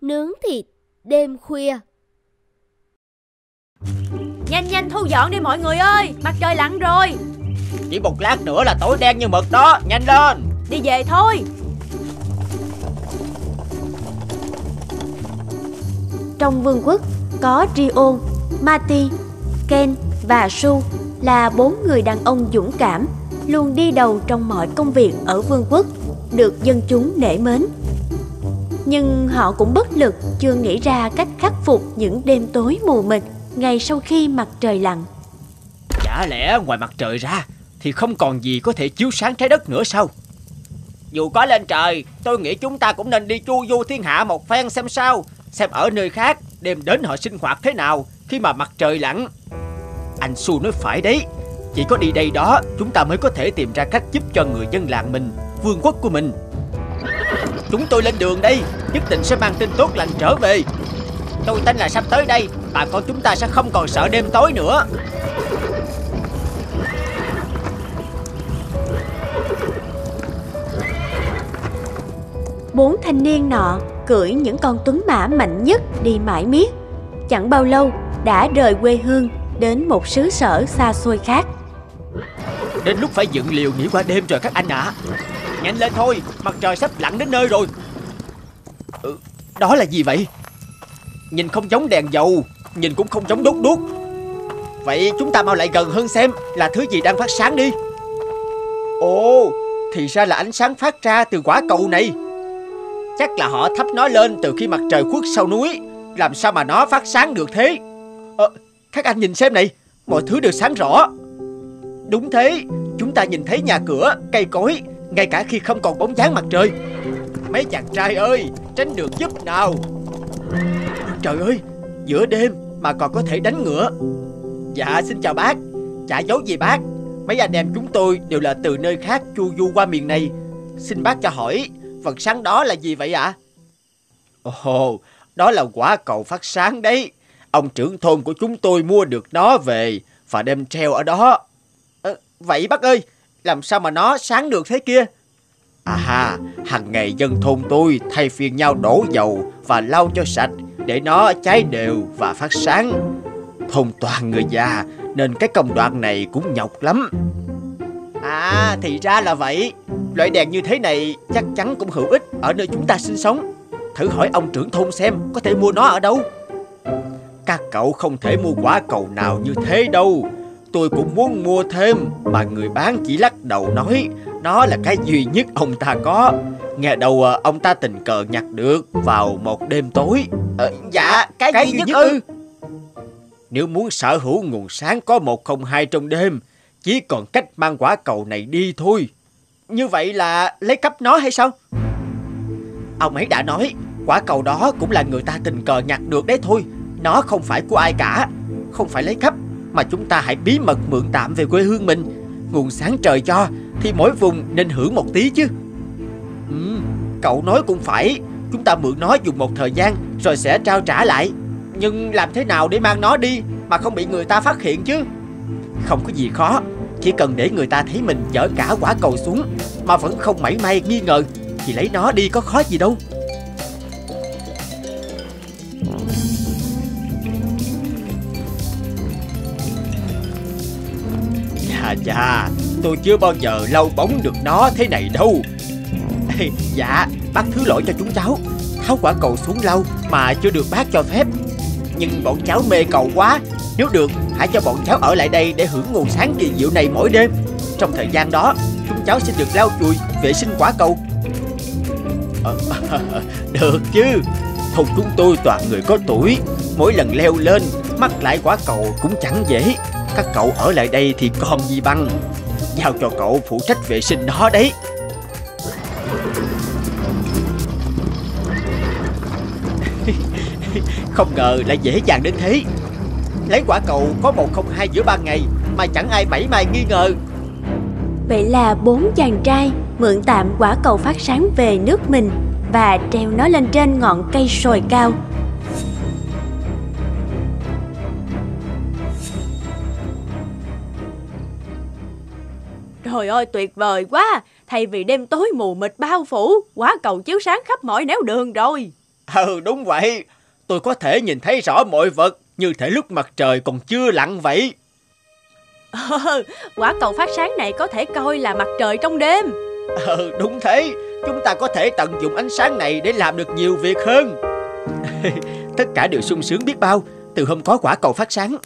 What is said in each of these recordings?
nướng thịt đêm khuya. Nhanh nhanh thu dọn đi mọi người ơi. Mặt trời lặn rồi. Chỉ một lát nữa là tối đen như mực đó. Nhanh lên. Đi về thôi. Trong vương quốc có Rion, Mati, Ken và Su là bốn người đàn ông dũng cảm, luôn đi đầu trong mọi công việc ở vương quốc, được dân chúng nể mến. Nhưng họ cũng bất lực chưa nghĩ ra cách khắc phục những đêm tối mù mịt ngày sau khi mặt trời lặn. Chả lẽ ngoài mặt trời ra thì không còn gì có thể chiếu sáng trái đất nữa sao? Dù có lên trời, tôi nghĩ chúng ta cũng nên đi chu du thiên hạ một phen xem sao, xem ở nơi khác đêm đến họ sinh hoạt thế nào khi mà mặt trời lặn. Anh Su nói phải đấy, chỉ có đi đây đó chúng ta mới có thể tìm ra cách giúp cho người dân làng mình, vương quốc của mình. Chúng tôi lên đường đây, nhất định sẽ mang tin tốt lành trở về. Tôi tin là sắp tới đây, bà con chúng ta sẽ không còn sợ đêm tối nữa. Bốn thanh niên nọ cưỡi những con tuấn mã mạnh nhất đi mãi miết. Chẳng bao lâu đã rời quê hương đến một xứ sở xa xôi khác. Đến lúc phải dựng liều nghỉ qua đêm rồi các anh ạ. À. Nhanh lên thôi, mặt trời sắp lặn đến nơi rồi. Ừ, đó là gì vậy? Nhìn không giống đèn dầu, nhìn cũng không giống đốt đuốc. Vậy chúng ta mau lại gần hơn xem là thứ gì đang phát sáng đi. Ồ, thì ra là ánh sáng phát ra từ quả cầu này. Chắc là họ thắp nó lên từ khi mặt trời khuất sau núi Làm sao mà nó phát sáng được thế ờ, Các anh nhìn xem này Mọi thứ đều sáng rõ Đúng thế Chúng ta nhìn thấy nhà cửa, cây cối Ngay cả khi không còn bóng dáng mặt trời Mấy chàng trai ơi Tránh được giúp nào Trời ơi Giữa đêm mà còn có thể đánh ngựa Dạ xin chào bác Chả giấu gì bác Mấy anh em chúng tôi đều là từ nơi khác chu du qua miền này Xin bác cho hỏi Vật sáng đó là gì vậy ạ? À? Ồ, đó là quả cầu phát sáng đấy. Ông trưởng thôn của chúng tôi mua được nó về và đem treo ở đó. À, vậy bác ơi, làm sao mà nó sáng được thế kia? À ha, hàng ngày dân thôn tôi thay phiên nhau đổ dầu và lau cho sạch để nó cháy đều và phát sáng. Thôn toàn người già nên cái công đoạn này cũng nhọc lắm. À, thì ra là vậy. Loại đèn như thế này chắc chắn cũng hữu ích ở nơi chúng ta sinh sống Thử hỏi ông trưởng thôn xem có thể mua nó ở đâu Các cậu không thể mua quả cầu nào như thế đâu Tôi cũng muốn mua thêm Mà người bán chỉ lắc đầu nói nó là cái duy nhất ông ta có. Nghe đầu à, ông ta tình cờ nhặt được Vào một đêm tối. À, Dạ cái, cái duy, duy nhất ư? Nếu muốn sở hữu nguồn sáng có 102 trong đêm Chỉ còn cách mang quả cầu này đi thôi. Như vậy là lấy cắp nó hay sao? Ông ấy đã nói Quả cầu đó cũng là người ta tình cờ nhặt được đấy thôi. Nó không phải của ai cả. Không phải lấy cắp Mà chúng ta hãy bí mật mượn tạm về quê hương mình. Nguồn sáng trời cho thì mỗi vùng nên hưởng một tí chứ. Ừ Cậu nói cũng phải. Chúng ta mượn nó dùng một thời gian, Rồi sẽ trao trả lại. Nhưng làm thế nào để mang nó đi Mà không bị người ta phát hiện chứ? Không có gì khó. Chỉ cần để người ta thấy mình chở cả quả cầu xuống Mà vẫn không mảy may nghi ngờ Thì lấy nó đi có khó gì đâu. Chà chà. Tôi chưa bao giờ lau bóng được nó thế này đâu. Dạ Bác thứ lỗi cho chúng cháu. Tháo quả cầu xuống lau Mà chưa được bác cho phép. Nhưng bọn cháu mê cầu quá. Nếu được hãy cho bọn cháu ở lại đây để hưởng nguồn sáng kỳ diệu này mỗi đêm. Trong thời gian đó Chúng cháu sẽ được lau chùi vệ sinh quả cầu. À, Được chứ. Thôn chúng tôi toàn người có tuổi. Mỗi lần leo lên Mắc lại quả cầu cũng chẳng dễ. Các cậu ở lại đây thì còn gì bằng. Giao cho cậu phụ trách vệ sinh đó đấy. Không ngờ lại dễ dàng đến thế. Lấy quả cầu có một không hai giữa ban ngày, Mà chẳng ai mảy may nghi ngờ. Vậy là bốn chàng trai mượn tạm quả cầu phát sáng về nước mình Và treo nó lên trên ngọn cây sồi cao. Trời ơi tuyệt vời quá. Thay vì đêm tối mù mịt bao phủ Quả cầu chiếu sáng khắp mọi néo đường rồi. Ừ đúng vậy. Tôi có thể nhìn thấy rõ mọi vật Như thể lúc mặt trời còn chưa lặn vậy. Ờ, quả cầu phát sáng này có thể coi là mặt trời trong đêm. Ừ đúng thế. Chúng ta có thể tận dụng ánh sáng này Để làm được nhiều việc hơn. Tất cả đều sung sướng biết bao. Từ hôm có quả cầu phát sáng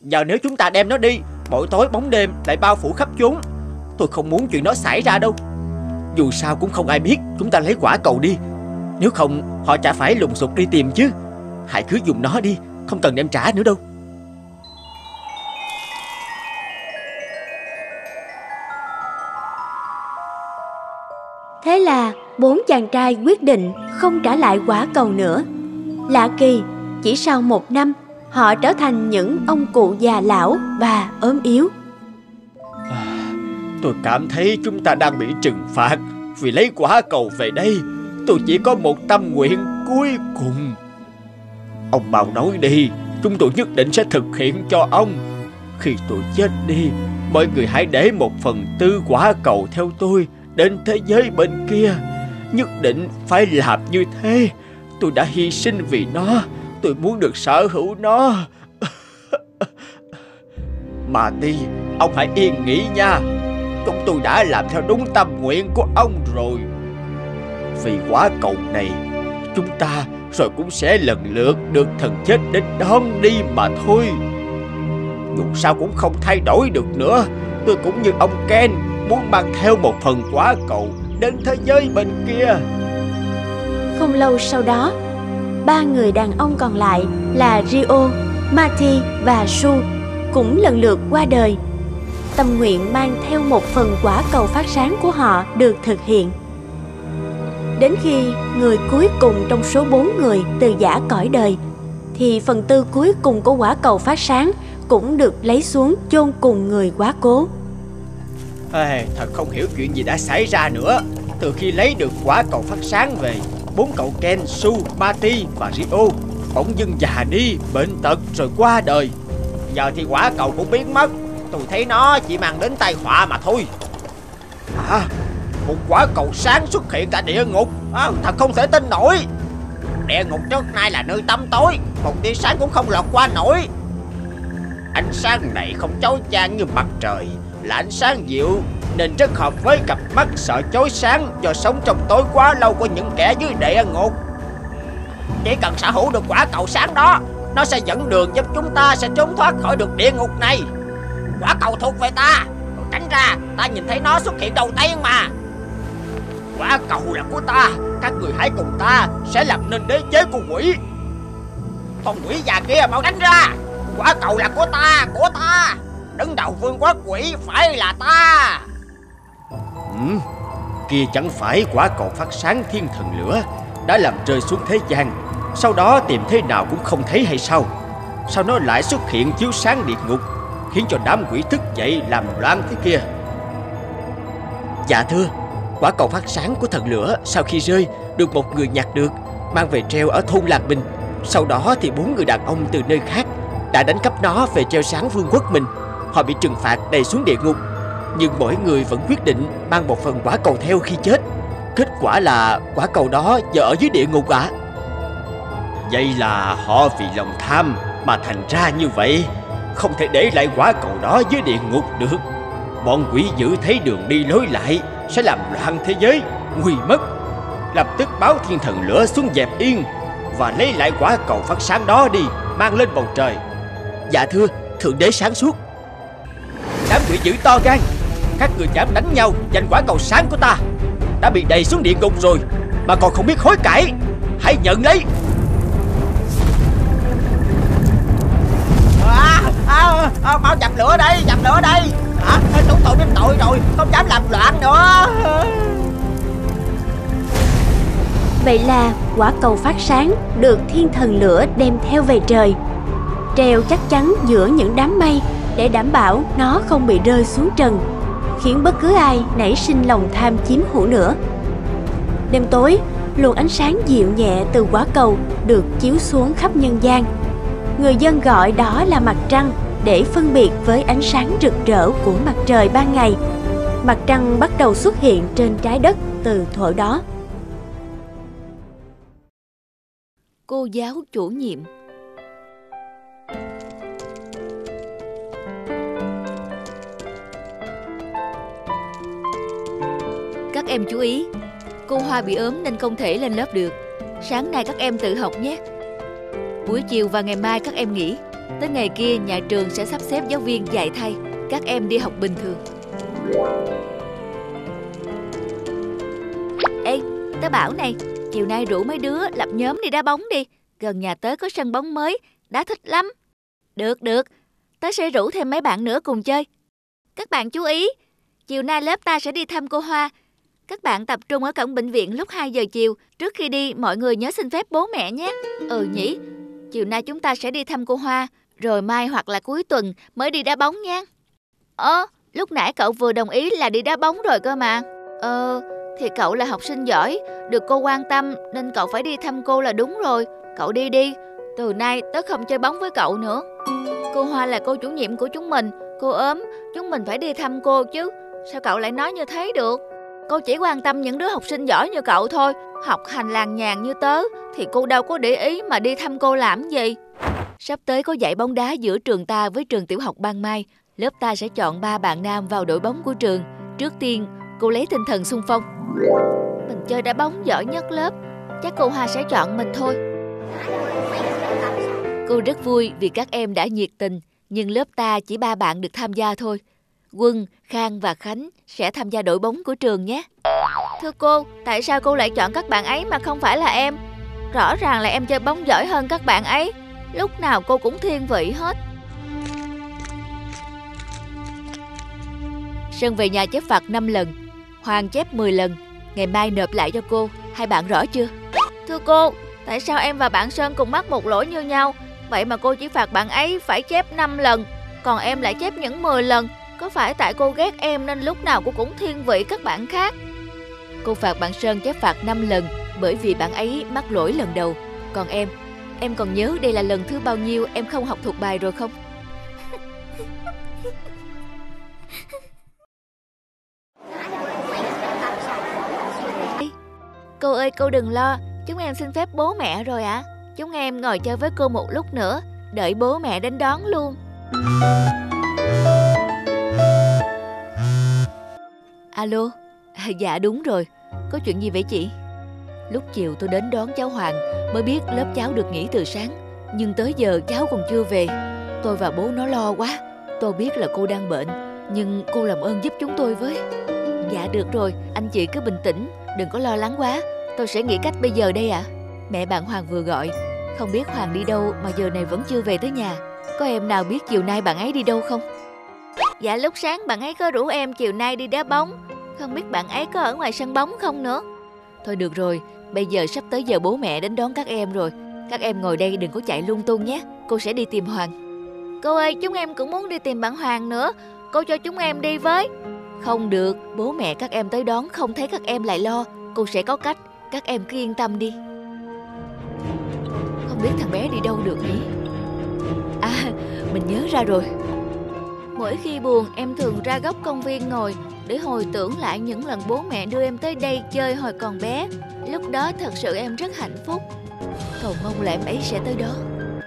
Giờ nếu chúng ta đem nó đi Mỗi tối bóng đêm lại bao phủ khắp chốn Tôi không muốn chuyện đó xảy ra đâu Dù sao cũng không ai biết Chúng ta lấy quả cầu đi Nếu không họ chả phải lùng sục đi tìm chứ Hãy cứ dùng nó đi Không cần đem trả nữa đâu Thế là bốn chàng trai quyết định không trả lại quả cầu nữa. Lạ kỳ, chỉ sau một năm, họ trở thành những ông cụ già lão và ốm yếu. Tôi cảm thấy chúng ta đang bị trừng phạt. Vì lấy quả cầu về đây, Tôi chỉ có một tâm nguyện cuối cùng. Ông bảo nói đi, Chúng tôi nhất định sẽ thực hiện cho ông. Khi tôi chết đi, Mọi người hãy để một phần tư quả cầu theo tôi Đến thế giới bên kia. Nhất định phải làm như thế. Tôi đã hy sinh vì nó. Tôi muốn được sở hữu nó. Mà đi, Ông hãy yên nghỉ nha. Chúng tôi đã làm theo đúng tâm nguyện của ông rồi. Vì quả cầu này Chúng ta rồi cũng sẽ lần lượt được thần chết đến đón đi mà thôi. Dù sao cũng không thay đổi được nữa. Tôi cũng như ông Ken Muốn mang theo một phần quả cầu Đến thế giới bên kia. Không lâu sau đó, ba người đàn ông còn lại là Rio, Mati và Su cũng lần lượt qua đời. Tâm nguyện mang theo một phần quả cầu phát sáng của họ được thực hiện. Đến khi người cuối cùng trong số bốn người từ giả cõi đời, thì phần tư cuối cùng của quả cầu phát sáng cũng được lấy xuống chôn cùng người quá cố. Ê, Thật không hiểu chuyện gì đã xảy ra nữa Từ khi lấy được quả cầu phát sáng về Bốn cậu Ken, Su, Marty và Rio Bỗng dưng già đi, bệnh tật rồi qua đời Giờ thì quả cầu cũng biến mất Tôi thấy nó chỉ mang đến tai họa mà thôi. À, một quả cầu sáng xuất hiện tại địa ngục. À, Thật không thể tin nổi. Địa ngục trước nay là nơi tăm tối Một tia sáng cũng không lọt qua nổi. Ánh sáng này không chói chang như mặt trời Là ánh sáng dịu Nên rất hợp với cặp mắt sợ chói sáng Do sống trong tối quá lâu của những kẻ dưới địa ngục. Chỉ cần sở hữu được quả cầu sáng đó Nó sẽ dẫn đường giúp chúng ta sẽ trốn thoát khỏi được địa ngục này. Quả cầu thuộc về ta. Tránh ra ta nhìn thấy nó xuất hiện đầu tiên mà. Quả cầu là của ta. Các người hãy cùng ta Sẽ làm nên đế chế của quỷ. Con quỷ già kia mau tránh ra. Quả cầu là của ta Của ta. Đứng đầu vương quốc quỷ phải là ta. Ừ, Kia chẳng phải quả cầu phát sáng thiên thần lửa Đã làm rơi xuống thế gian. Sau đó tìm thế nào cũng không thấy hay sao. Sao nó lại xuất hiện chiếu sáng địa ngục? Khiến cho đám quỷ thức dậy làm loạn thế kia. Dạ thưa, Quả cầu phát sáng của thần lửa sau khi rơi, Được một người nhặt được, Mang về treo ở thôn Lạc Bình. Sau đó thì bốn người đàn ông từ nơi khác Đã đánh cắp nó về treo sáng vương quốc mình. Họ bị trừng phạt đầy xuống địa ngục, Nhưng mỗi người vẫn quyết định Mang một phần quả cầu theo khi chết. Kết quả là quả cầu đó giờ ở dưới địa ngục ạ. Vậy là họ vì lòng tham Mà thành ra như vậy. Không thể để lại quả cầu đó dưới địa ngục được. Bọn quỷ dữ thấy đường đi lối lại Sẽ làm loạn thế giới Nguy mất. Lập tức báo thiên thần lửa xuống dẹp yên Và lấy lại quả cầu phát sáng đó đi Mang lên bầu trời. Dạ thưa Thượng đế sáng suốt. Đám quỷ dữ to gan Các người dám đánh nhau Giành quả cầu sáng của ta. Đã bị đầy xuống địa ngục rồi Mà còn không biết hối cải. Hãy nhận lấy à, Mau dập lửa đây Dập lửa đây à, Chúng tôi biết tội rồi Không dám làm loạn nữa. Vậy là quả cầu phát sáng được thiên thần lửa đem theo về trời. Treo chắc chắn giữa những đám mây để đảm bảo nó không bị rơi xuống trần Khiến bất cứ ai nảy sinh lòng tham chiếm hữu nữa. Đêm tối, luồng ánh sáng dịu nhẹ từ quả cầu được chiếu xuống khắp nhân gian. Người dân gọi đó là mặt trăng để phân biệt với ánh sáng rực rỡ của mặt trời ban ngày Mặt trăng bắt đầu xuất hiện trên trái đất từ thuở đó cô giáo chủ nhiệm. Các em chú ý, cô Hoa bị ốm nên không thể lên lớp được. Sáng nay các em tự học nhé. Buổi chiều và ngày mai các em nghỉ. Tới ngày kia nhà trường sẽ sắp xếp giáo viên dạy thay. Các em đi học bình thường. Ê, tớ bảo này, chiều nay rủ mấy đứa lập nhóm đi đá bóng đi. Gần nhà tớ có sân bóng mới, đá thích lắm. Được, được, tớ sẽ rủ thêm mấy bạn nữa cùng chơi. Các bạn chú ý, chiều nay lớp ta sẽ đi thăm cô Hoa. Các bạn tập trung ở cổng bệnh viện lúc 2 giờ chiều. Trước khi đi, mọi người nhớ xin phép bố mẹ nhé. Ừ nhỉ, chiều nay chúng ta sẽ đi thăm cô Hoa. Rồi mai hoặc là cuối tuần mới đi đá bóng nha. Ơ, lúc nãy cậu vừa đồng ý là đi đá bóng rồi cơ mà. Ờ, thì cậu là học sinh giỏi, được cô quan tâm nên cậu phải đi thăm cô là đúng rồi. Cậu đi đi, từ nay tớ không chơi bóng với cậu nữa. Cô Hoa là cô chủ nhiệm của chúng mình, cô ốm, chúng mình phải đi thăm cô chứ. Sao cậu lại nói như thế được? Cô chỉ quan tâm những đứa học sinh giỏi như cậu thôi, học hành làng nhàn như tớ thì cô đâu có để ý mà đi thăm cô làm gì. Sắp tới có giải bóng đá giữa trường ta với trường tiểu học Ban Mai, lớp ta sẽ chọn ba bạn nam vào đội bóng của trường. Trước tiên, cô lấy tinh thần xung phong. Mình chơi đá bóng giỏi nhất lớp, chắc cô Hoa sẽ chọn mình thôi. Cô rất vui vì các em đã nhiệt tình, nhưng lớp ta chỉ ba bạn được tham gia thôi. Quân, Khang và Khánh sẽ tham gia đội bóng của trường nhé. Thưa cô, tại sao cô lại chọn các bạn ấy mà không phải là em? Rõ ràng là em chơi bóng giỏi hơn các bạn ấy. Lúc nào cô cũng thiên vị hết. Sơn về nhà chép phạt 5 lần, Hoàng chép 10 lần. Ngày mai nộp lại cho cô, hai bạn rõ chưa? Thưa cô, tại sao em và bạn Sơn cùng mắc một lỗi như nhau? Vậy mà cô chỉ phạt bạn ấy phải chép 5 lần, còn em lại chép những 10 lần. Có phải tại cô ghét em nên lúc nào cô cũng thiên vị các bạn khác? Cô phạt bạn Sơn chép phạt 5 lần bởi vì bạn ấy mắc lỗi lần đầu. Còn em, em còn nhớ đây là lần thứ bao nhiêu em không học thuộc bài rồi không? Cô ơi cô đừng lo, chúng em xin phép bố mẹ rồi ạ. À? Chúng em ngồi chơi với cô một lúc nữa, đợi bố mẹ đến đón luôn. Alo, dạ đúng rồi, có chuyện gì vậy chị? Lúc chiều tôi đến đón cháu Hoàng mới biết lớp cháu được nghỉ từ sáng, nhưng tới giờ cháu còn chưa về. Tôi và bố nó lo quá, tôi biết là cô đang bệnh, nhưng cô làm ơn giúp chúng tôi với. Dạ được rồi, anh chị cứ bình tĩnh, đừng có lo lắng quá, tôi sẽ nghĩ cách bây giờ đây ạ. À. Mẹ bạn Hoàng vừa gọi, không biết Hoàng đi đâu mà giờ này vẫn chưa về tới nhà. Có em nào biết chiều nay bạn ấy đi đâu không? Dạ lúc sáng bạn ấy có rủ em chiều nay đi đá bóng. Không biết bạn ấy có ở ngoài sân bóng không nữa? Thôi được rồi Bây giờ sắp tới giờ bố mẹ đến đón các em rồi. Các em ngồi đây đừng có chạy lung tung nhé. Cô sẽ đi tìm Hoàng. Cô ơi chúng em cũng muốn đi tìm bạn Hoàng nữa. Cô cho chúng em đi với. Không được Bố mẹ các em tới đón không thấy các em lại lo. Cô sẽ có cách Các em cứ yên tâm đi. Không biết thằng bé đi đâu được nhỉ? À mình nhớ ra rồi Mỗi khi buồn em thường ra góc công viên ngồi để hồi tưởng lại những lần bố mẹ đưa em tới đây chơi hồi còn bé. Lúc đó thật sự em rất hạnh phúc. Cầu mong là em ấy sẽ tới đó.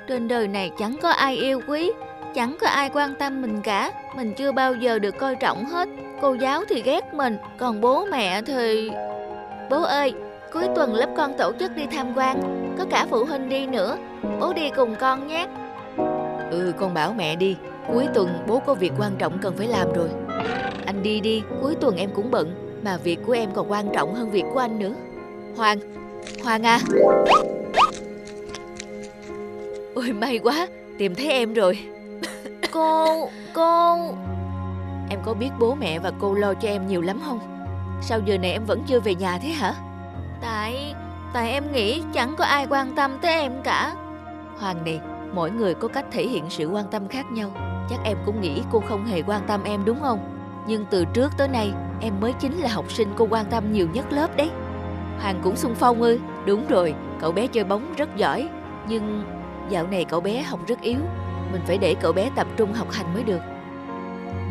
Trên đời này chẳng có ai yêu quý, chẳng có ai quan tâm mình cả. Mình chưa bao giờ được coi trọng hết. Cô giáo thì ghét mình, còn bố mẹ thì... Bố ơi, cuối tuần lớp con tổ chức đi tham quan, có cả phụ huynh đi nữa. Bố đi cùng con nhé. Ừ, con bảo mẹ đi, Cuối tuần bố có việc quan trọng cần phải làm rồi. Anh đi đi Cuối tuần em cũng bận Mà việc của em còn quan trọng hơn việc của anh nữa. Hoàng Hoàng à. Ôi may quá Tìm thấy em rồi. Cô Cô. Em có biết bố mẹ và cô lo cho em nhiều lắm không? Sao giờ này em vẫn chưa về nhà thế hả? Tại Tại em nghĩ chẳng có ai quan tâm tới em cả. Hoàng này Mỗi người có cách thể hiện sự quan tâm khác nhau. Chắc em cũng nghĩ cô không hề quan tâm em đúng không? Nhưng từ trước tới nay em mới chính là học sinh cô quan tâm nhiều nhất lớp đấy. Hoàng cũng xung phong ư? Đúng rồi, cậu bé chơi bóng rất giỏi. Nhưng dạo này cậu bé học rất yếu. Mình phải để cậu bé tập trung học hành mới được.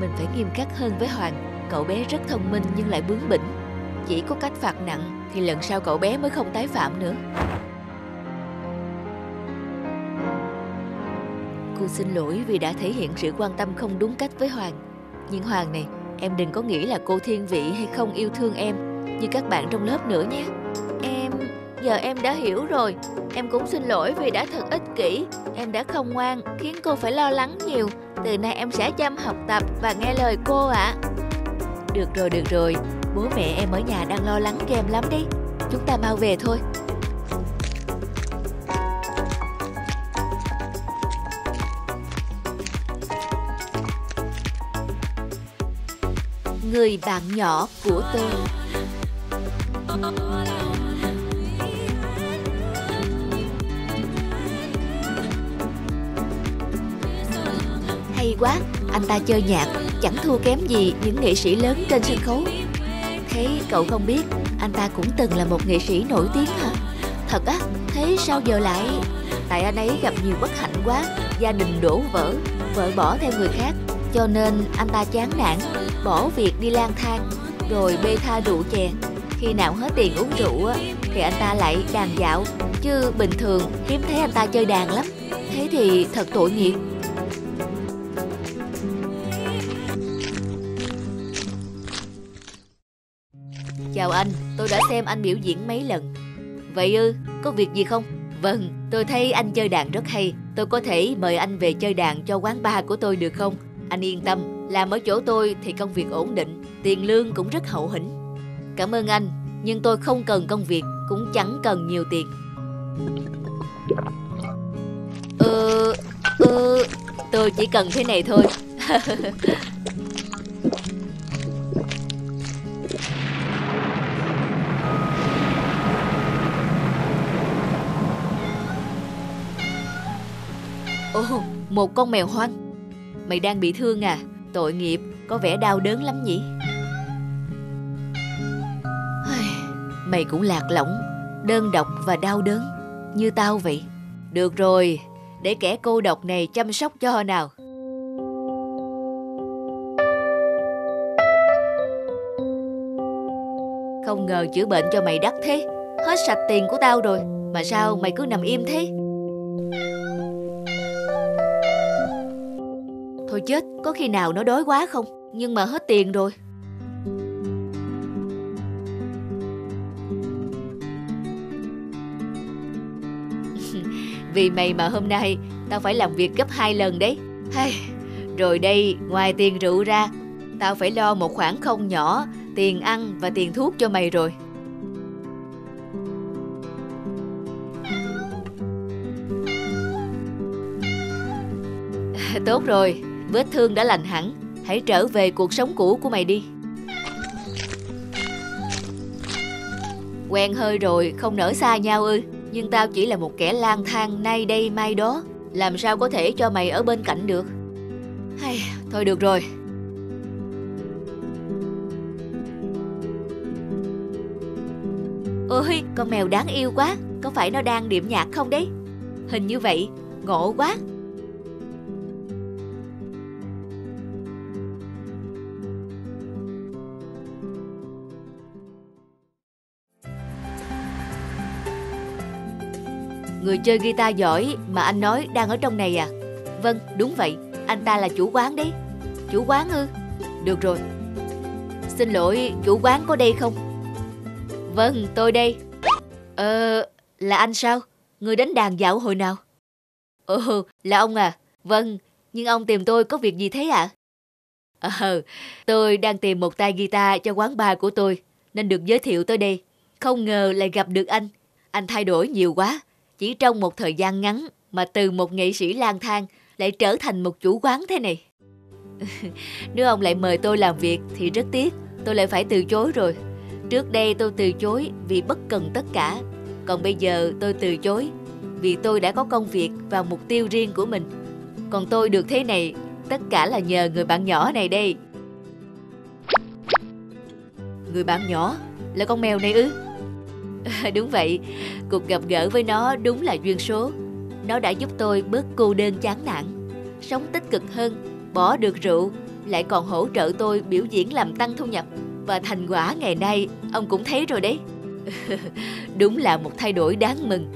Mình phải nghiêm khắc hơn với Hoàng. Cậu bé rất thông minh nhưng lại bướng bỉnh. Chỉ có cách phạt nặng Thì lần sau cậu bé mới không tái phạm nữa. Cô xin lỗi vì đã thể hiện sự quan tâm không đúng cách với Hoàng. Nhưng Hoàng này, em đừng có nghĩ là cô thiên vị hay không yêu thương em như các bạn trong lớp nữa nhé. Em, giờ em đã hiểu rồi. Em cũng xin lỗi vì đã thật ích kỷ. Em đã không ngoan, khiến cô phải lo lắng nhiều. Từ nay em sẽ chăm học tập và nghe lời cô ạ. À. Được rồi, được rồi. Bố mẹ em ở nhà đang lo lắng cho em lắm đấy. Chúng ta mau về thôi. Người bạn nhỏ của tôi. Hay quá, anh ta chơi nhạc chẳng thua kém gì những nghệ sĩ lớn trên sân khấu. Thế cậu không biết anh ta cũng từng là một nghệ sĩ nổi tiếng hả? Thật á, thế sao giờ lại... Tại anh ấy gặp nhiều bất hạnh quá, gia đình đổ vỡ, vợ bỏ theo người khác Cho nên anh ta chán nản, bỏ việc đi lang thang, rồi bê tha rượu chè Khi nào hết tiền uống rượu thì anh ta lại đàn dạo Chứ bình thường hiếm thấy anh ta chơi đàn lắm Thế thì thật tội nghiệp Chào anh, tôi đã xem anh biểu diễn mấy lần. Vậy ư, có việc gì không? Vâng, tôi thấy anh chơi đàn rất hay. Tôi có thể mời anh về chơi đàn cho quán bar của tôi được không? Anh yên tâm, làm ở chỗ tôi thì công việc ổn định, tiền lương cũng rất hậu hĩnh. Cảm ơn anh, nhưng tôi không cần công việc, cũng chẳng cần nhiều tiền. Ờ, ờ, tôi chỉ cần thế này thôi. Ồ, một con mèo hoang Mày đang bị thương à Tội nghiệp, có vẻ đau đớn lắm nhỉ? Mày cũng lạc lõng Đơn độc và đau đớn Như tao vậy. Được rồi, để kẻ cô độc này chăm sóc cho nào. Không ngờ chữa bệnh cho mày đắt thế. Hết sạch tiền của tao rồi Mà sao mày cứ nằm im thế? Thôi chết, có khi nào nó đói quá không? Nhưng mà hết tiền rồi. Vì mày mà hôm nay tao phải làm việc gấp hai lần đấy. Hay, rồi đây, ngoài tiền rượu ra, tao phải lo một khoản không nhỏ, tiền ăn và tiền thuốc cho mày rồi. Tốt rồi, Vết thương đã lành hẳn. Hãy trở về cuộc sống cũ của mày đi. Quen hơi rồi không nở xa nhau ư. Nhưng tao chỉ là một kẻ lang thang nay đây mai đó. Làm sao có thể cho mày ở bên cạnh được? Hay, Thôi được rồi. Ôi con mèo đáng yêu quá. Có phải nó đang điểm nhạc không đấy? Hình như vậy. Ngộ quá. Người chơi guitar giỏi mà anh nói đang ở trong này à? Vâng, đúng vậy, anh ta là chủ quán đấy. Chủ quán ư? Được rồi. Xin lỗi, chủ quán có đây không? Vâng, tôi đây. Ờ, là anh sao? Người đánh đàn dạo hồi nào? Ồ, là ông à? Vâng, nhưng ông tìm tôi có việc gì thế ạ? À? Ờ, tôi đang tìm một tay guitar cho quán bar của tôi, nên được giới thiệu tới đây. Không ngờ lại gặp được anh. Anh thay đổi nhiều quá. Chỉ trong một thời gian ngắn mà từ một nghệ sĩ lang thang lại trở thành một chủ quán thế này. Nếu ông lại mời tôi làm việc thì rất tiếc, tôi lại phải từ chối rồi. Trước đây tôi từ chối vì bất cần tất cả, còn bây giờ tôi từ chối vì tôi đã có công việc và mục tiêu riêng của mình. Còn tôi được thế này, tất cả là nhờ người bạn nhỏ này đây. Người bạn nhỏ là con mèo này ư? đúng vậy, cuộc gặp gỡ với nó đúng là duyên số. Nó đã giúp tôi bớt cô đơn chán nản, sống tích cực hơn, bỏ được rượu, lại còn hỗ trợ tôi biểu diễn làm tăng thu nhập. Và thành quả ngày nay ông cũng thấy rồi đấy. đúng là một thay đổi đáng mừng.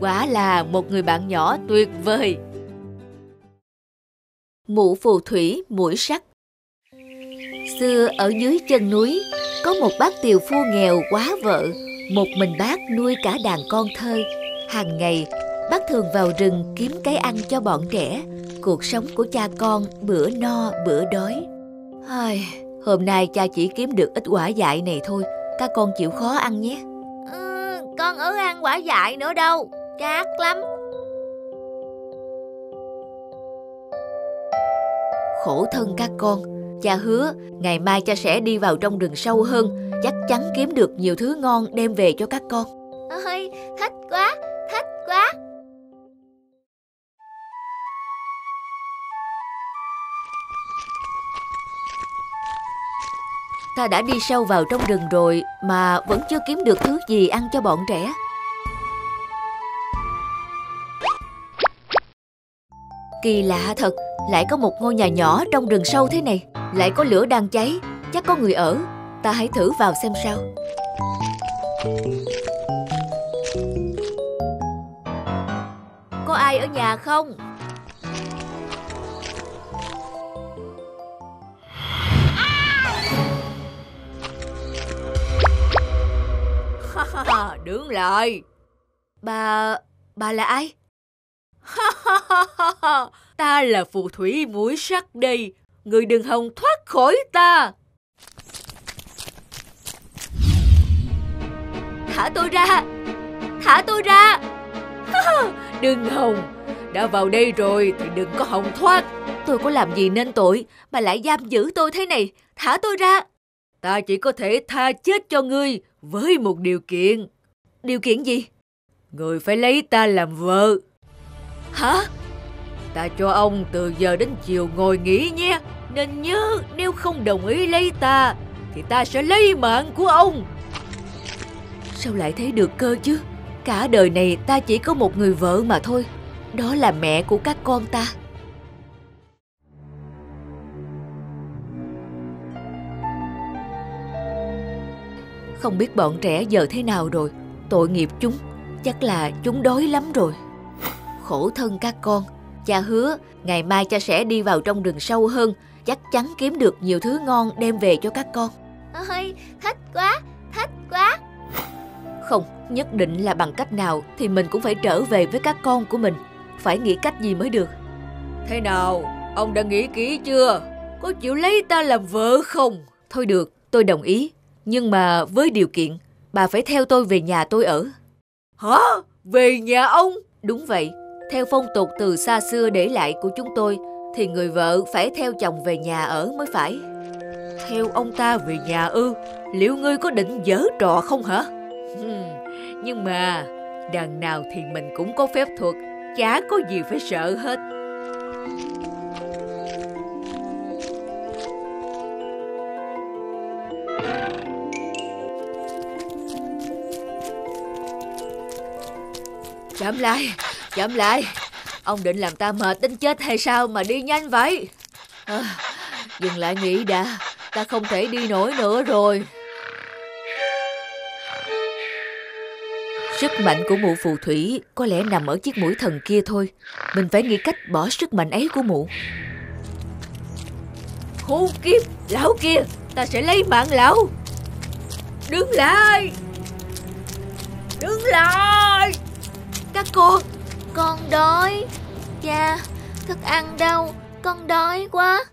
Quả là một người bạn nhỏ tuyệt vời. Mụ phù thủy mũi sắt Xưa ở dưới chân núi Có một bác tiều phu nghèo quá vợ một mình bác nuôi cả đàn con thơ. Hàng ngày bác thường vào rừng kiếm cái ăn cho bọn trẻ. Cuộc sống của cha con bữa no bữa đói. Ai, Hôm nay cha chỉ kiếm được ít quả dại này thôi. Các con chịu khó ăn nhé. Ừ, Con ở ăn quả dại nữa đâu. Chát lắm. Khổ thân các con. Cha hứa, ngày mai cha sẽ đi vào trong rừng sâu hơn, chắc chắn kiếm được nhiều thứ ngon đem về cho các con. Ôi, thích quá, thích quá. Ta đã đi sâu vào trong rừng rồi mà vẫn chưa kiếm được thứ gì ăn cho bọn trẻ. Kỳ lạ thật, lại có một ngôi nhà nhỏ trong rừng sâu thế này lại có lửa đang cháy Chắc có người ở Ta hãy thử vào xem sao Có ai ở nhà không? Đứng lại Bà... bà là ai? ta là phù thủy mũi sắt đây, người đừng hòng thoát khỏi ta. Thả tôi ra, thả tôi ra. đừng hòng, đã vào đây rồi thì đừng có hòng thoát. Tôi có làm gì nên tội mà lại giam giữ tôi thế này, thả tôi ra. Ta chỉ có thể tha chết cho ngươi với một điều kiện. Điều kiện gì? Người phải lấy ta làm vợ. Hả? Ta cho ông từ giờ đến chiều ngồi nghỉ nhé. Nên nhớ nếu không đồng ý lấy ta thì ta sẽ lấy mạng của ông. Sao lại thấy được cơ chứ? Cả đời này ta chỉ có một người vợ mà thôi. Đó là mẹ của các con ta. Không biết bọn trẻ giờ thế nào rồi. Tội nghiệp chúng. Chắc là chúng đói lắm rồi khổ thân các con. Cha hứa, ngày mai cha sẽ đi vào trong rừng sâu hơn, chắc chắn kiếm được nhiều thứ ngon đem về cho các con. Ôi, thích quá, thích quá. Không, nhất định là bằng cách nào thì mình cũng phải trở về với các con của mình. Phải nghĩ cách gì mới được. Thế nào, ông đã nghĩ kỹ chưa? Có chịu lấy ta làm vợ không? Thôi được, tôi đồng ý. Nhưng mà với điều kiện, bà phải theo tôi về nhà tôi ở. Hả? Về nhà ông? Đúng vậy, theo phong tục từ xa xưa để lại của chúng tôi, thì người vợ phải theo chồng về nhà ở mới phải. Theo ông ta về nhà ư, liệu ngươi có định dở trò không hả? nhưng mà, đằng nào thì mình cũng có phép thuật, chả có gì phải sợ hết. Chậm lại, Chậm lại Ông định làm ta mệt đến chết hay sao mà đi nhanh vậy à, Dừng lại nghĩ đã Ta không thể đi nổi nữa rồi Sức mạnh của mụ phù thủy có lẽ nằm ở chiếc mũi thần kia thôi. Mình phải nghĩ cách bỏ sức mạnh ấy của mụ. Hú kiếp, lão kia, ta sẽ lấy mạng lão. Đứng lại! Đứng lại! Các con, con đói. Cha Thức ăn đâu Con đói quá.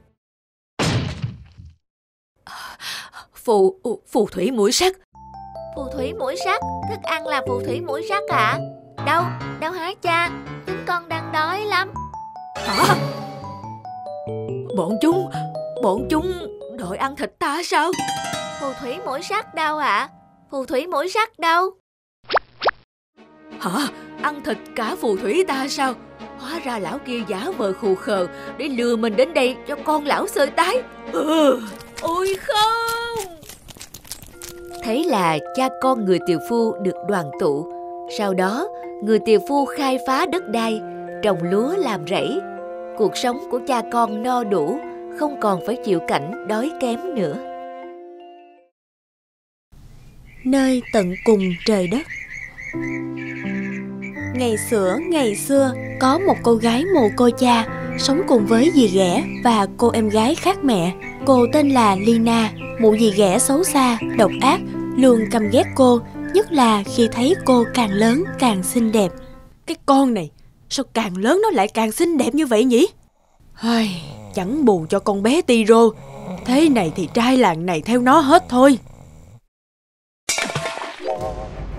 Phù Phù thủy mũi sắt. Phù thủy mũi sắt? Thức ăn là phù thủy mũi sắt à Đâu Đâu hả cha? Chúng con đang đói lắm. Hả? Bọn chúng Bọn chúng đòi ăn thịt ta sao? Phù thủy mũi sắt đâu ạ? À? Phù thủy mũi sắt đâu Hả ăn thịt cả phù thủy ta sao? Hóa ra lão kia giả vờ khù khờ để lừa mình đến đây cho con lão sơi tái. Ừ, ôi không! Thế là cha con người tiều phu được đoàn tụ. Sau đó, người tiều phu khai phá đất đai, trồng lúa làm rẫy. Cuộc sống của cha con no đủ, không còn phải chịu cảnh đói kém nữa. Nơi tận cùng trời đất Ngày xưa, ngày xưa, có một cô gái mồ côi cha sống cùng với dì ghẻ và cô em gái khác mẹ. Cô tên là Lina, mụ dì ghẻ xấu xa, độc ác, luôn căm ghét cô, nhất là khi thấy cô càng lớn càng xinh đẹp. Cái con này, sao càng lớn nó lại càng xinh đẹp như vậy nhỉ? Ai, chẳng bù cho con bé Tiro. Thế này thì trai làng này theo nó hết thôi.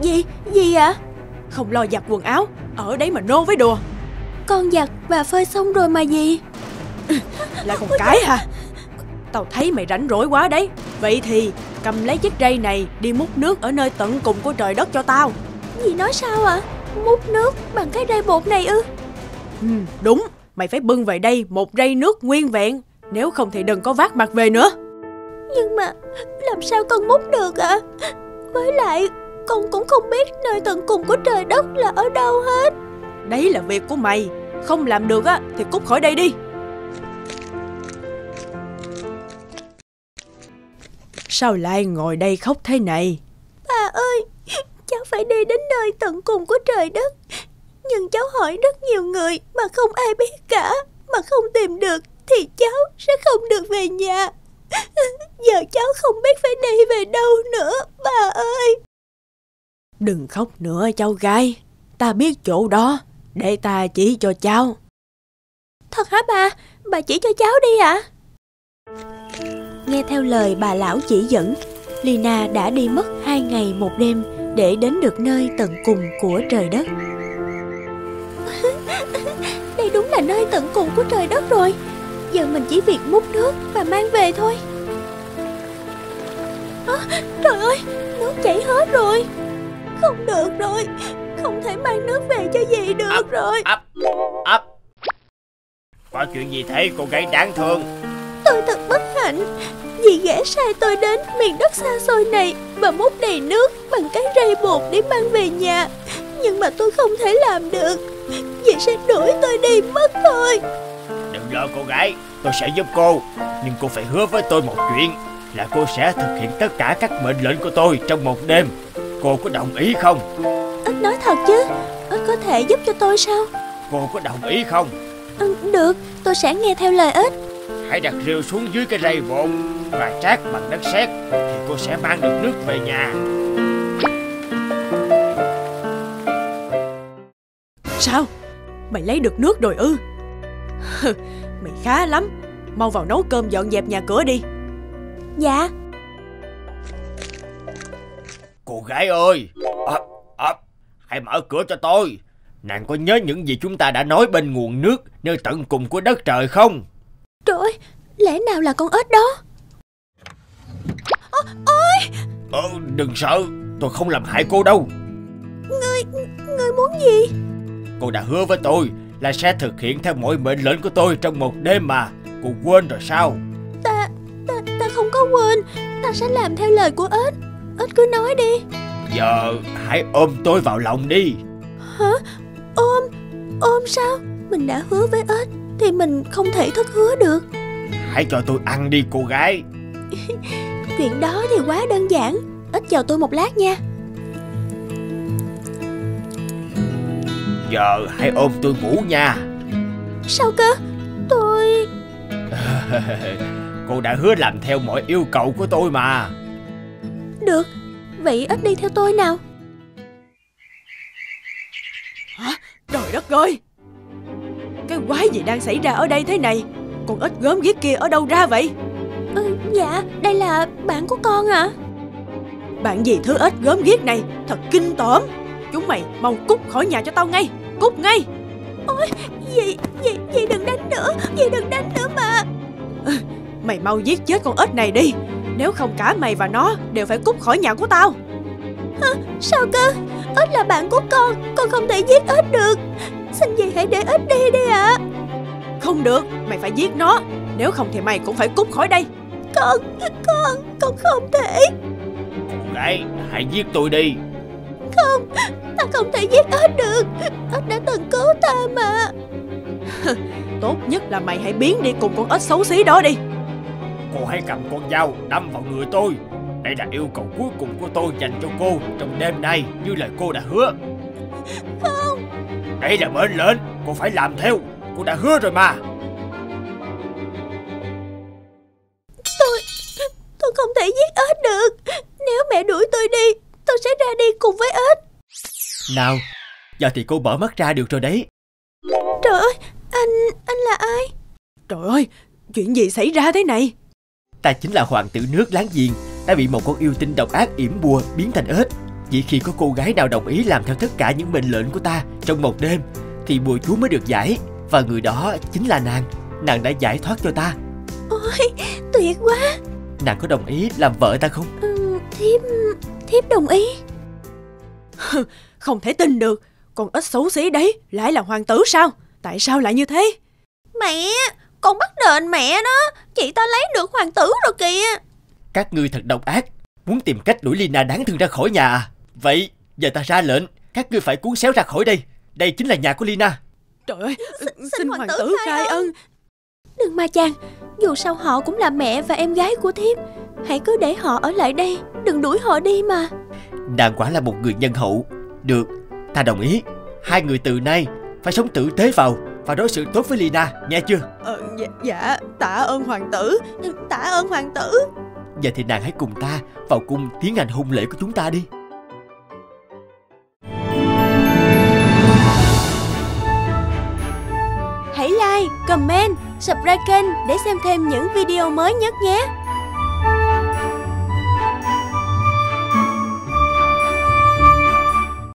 Gì, gì ạ? Không lo giặt quần áo, ở đấy mà nô với đùa. Con giặt và phơi xong rồi mà gì? Là con cái hả? Tao thấy mày rảnh rỗi quá đấy. Vậy thì cầm lấy chiếc rây này đi múc nước ở nơi tận cùng của trời đất cho tao. Dì nói sao ạ? Múc nước bằng cái rây bột này ư? Ừ, đúng, mày phải bưng về đây một rây nước nguyên vẹn. Nếu không thì đừng có vác mặt về nữa. Nhưng mà làm sao con múc được ạ? Với lại con cũng không biết nơi tận cùng của trời đất là ở đâu hết. Đấy là việc của mày. Không làm được á thì cút khỏi đây đi. Sao lại ngồi đây khóc thế này? Bà ơi, cháu phải đi đến nơi tận cùng của trời đất. Nhưng cháu hỏi rất nhiều người mà không ai biết cả. Mà không tìm được thì cháu sẽ không được về nhà. Giờ cháu không biết phải đi về đâu nữa, bà ơi. Đừng khóc nữa cháu gái. Ta biết chỗ đó, để ta chỉ cho cháu. Thật hả bà? Bà chỉ cho cháu đi ạ. Nghe theo lời bà lão chỉ dẫn, Lina đã đi mất hai ngày một đêm để đến được nơi tận cùng của trời đất. Đây đúng là nơi tận cùng của trời đất rồi. Giờ mình chỉ việc múc nước và mang về thôi. À, trời ơi, nước chảy hết rồi. Không được rồi, không thể mang nước về cho dì được ấp, rồi. Ấp, ấp. Có chuyện gì thế cô gái đáng thương? Tôi thật bất hạnh. Dì ghẻ sai tôi đến miền đất xa xôi này Và múc đầy nước bằng cái rây bột để mang về nhà. Nhưng mà tôi không thể làm được. Dì sẽ đuổi tôi đi mất thôi. Đừng lo cô gái, tôi sẽ giúp cô. Nhưng cô phải hứa với tôi một chuyện Là cô sẽ thực hiện tất cả các mệnh lệnh của tôi trong một đêm Cô có đồng ý không? Ít nói thật chứ Ít có thể giúp cho tôi sao Cô có đồng ý không? ừ, Được, tôi sẽ nghe theo lời ích Hãy đặt rìu xuống dưới cái rây bột Và trát bằng đất sét Thì cô sẽ mang được nước về nhà Sao? Mày lấy được nước rồi ư? Mày khá lắm. Mau vào nấu cơm dọn dẹp nhà cửa đi. Dạ Cô gái ơi. À, à, Hãy mở cửa cho tôi. Nàng có nhớ những gì chúng ta đã nói bên nguồn nước Nơi tận cùng của đất trời không? Trời ơi, lẽ nào là con ếch đó? Ờ, đừng sợ Tôi không làm hại cô đâu. Ngươi, ngươi muốn gì? Cô đã hứa với tôi Là sẽ thực hiện theo mọi mệnh lệnh của tôi Trong một đêm mà. Cô quên rồi sao? Ta, ta, ta không có quên. Ta sẽ làm theo lời của ếch Ếch cứ nói đi Giờ hãy ôm tôi vào lòng đi Hả? Ôm? Ôm sao? Mình đã hứa với ếch Thì mình không thể thất hứa được Hãy cho tôi ăn đi cô gái Chuyện đó thì quá đơn giản Ít chờ tôi một lát nha Giờ hãy ôm tôi ngủ nha Sao cơ? Tôi... Cô đã hứa làm theo mọi yêu cầu của tôi mà Được. Vậy ít đi theo tôi nào. Trời đất ơi! Cái quái gì đang xảy ra ở đây thế này? Con ếch gớm ghiếc kia ở đâu ra vậy? ừ, Dạ đây là bạn của con ạ. À? Bạn gì thứ ếch gớm ghiếc này? Thật kinh tởm. Chúng mày mau cút khỏi nhà cho tao ngay. Cút ngay! Dì, dì, dì đừng đánh nữa Dì đừng đánh nữa mà. Mày mau giết chết con ếch này đi Nếu không cả mày và nó đều phải cút khỏi nhà của tao. Sao cơ? Ếch là bạn của con Con không thể giết ếch được. Xin dì hãy để ếch đi đi ạ. Không được Mày phải giết nó. Nếu không thì mày cũng phải cút khỏi đây. Con, con, con không thể. Gái hãy giết tôi đi. Ta không thể giết ếch được. Ếch đã từng cứu ta mà. Tốt nhất là mày hãy biến đi cùng con ếch xấu xí đó đi Cô hãy cầm con dao đâm vào người tôi. Đây là yêu cầu cuối cùng của tôi dành cho cô Trong đêm nay như lời cô đã hứa. Không, Đây là mệnh lệnh Cô phải làm theo. Cô đã hứa rồi mà. Tôi không thể giết ếch được. Nếu mẹ đuổi tôi đi Tôi sẽ ra đi cùng với ếch. Nào Giờ thì cô mở mắt ra được rồi đấy. Trời ơi Anh, anh là ai? Trời ơi, chuyện gì xảy ra thế này? Ta chính là hoàng tử nước láng giềng Đã bị một con yêu tinh độc ác yểm bùa biến thành ếch. Chỉ khi có cô gái nào đồng ý làm theo tất cả những mệnh lệnh của ta Trong một đêm Thì bùa chú mới được giải. Và người đó chính là nàng. Nàng đã giải thoát cho ta. Ôi, tuyệt quá. Nàng có đồng ý làm vợ ta không? Ừ, Thiếp, thiếp đồng ý. Không thể tin được, con ếch xấu xí đấy lại là hoàng tử sao? Tại sao lại như thế? Mẹ, con bắt đền mẹ đó Chị ta lấy được hoàng tử rồi kìa. Các ngươi thật độc ác Muốn tìm cách đuổi Lina đáng thương ra khỏi nhà à? Vậy giờ ta ra lệnh Các ngươi phải cuốn xéo ra khỏi đây. Đây chính là nhà của Lina. Trời ơi, xin, xin hoàng, hoàng tử khai ân. Đừng ma chàng Dù sao họ cũng là mẹ và em gái của thiếp. Hãy cứ để họ ở lại đây Đừng đuổi họ đi mà. Nàng quả là một người nhân hậu. Được, ta đồng ý. Hai người từ nay phải sống tử tế vào Và đối xử tốt với Lina, nghe chưa? Ờ, dạ, dạ, tạ ơn hoàng tử. Tạ ơn hoàng tử. Giờ thì nàng hãy cùng ta vào cung tiến hành hôn lễ của chúng ta đi. Hãy like, comment, subscribe kênh để xem thêm những video mới nhất nhé